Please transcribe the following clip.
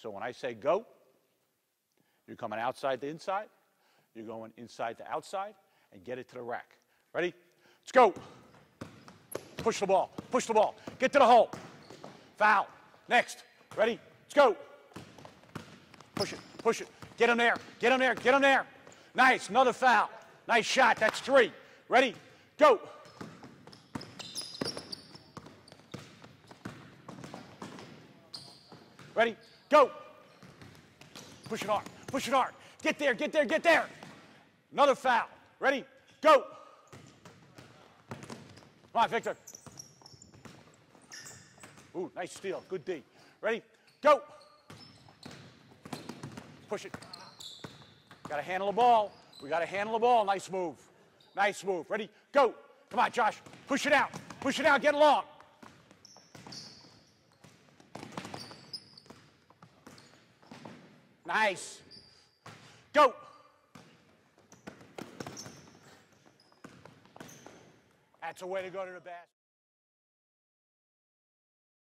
So when I say go, you're coming outside to inside, you're going inside to outside, and get it to the rack. Ready? Let's go. Push the ball. Push the ball. Get to the hole. Foul. Next. Ready? Let's go. Push it. Push it. Get him there. Get him there. Get him there. Nice. Another foul. Nice shot. That's three. Ready? Go. Ready? Go. Push it hard. Push it hard. Get there. Get there. Get there. Another foul. Ready? Go. Come on, Victor. Ooh, nice steal. Good D. Ready? Go. Push it. Got to handle the ball. We got to handle the ball. Nice move. Nice move. Ready? Go. Come on, Josh. Push it out. Push it out. Get along. Nice. Go. That's a way to go to the basket.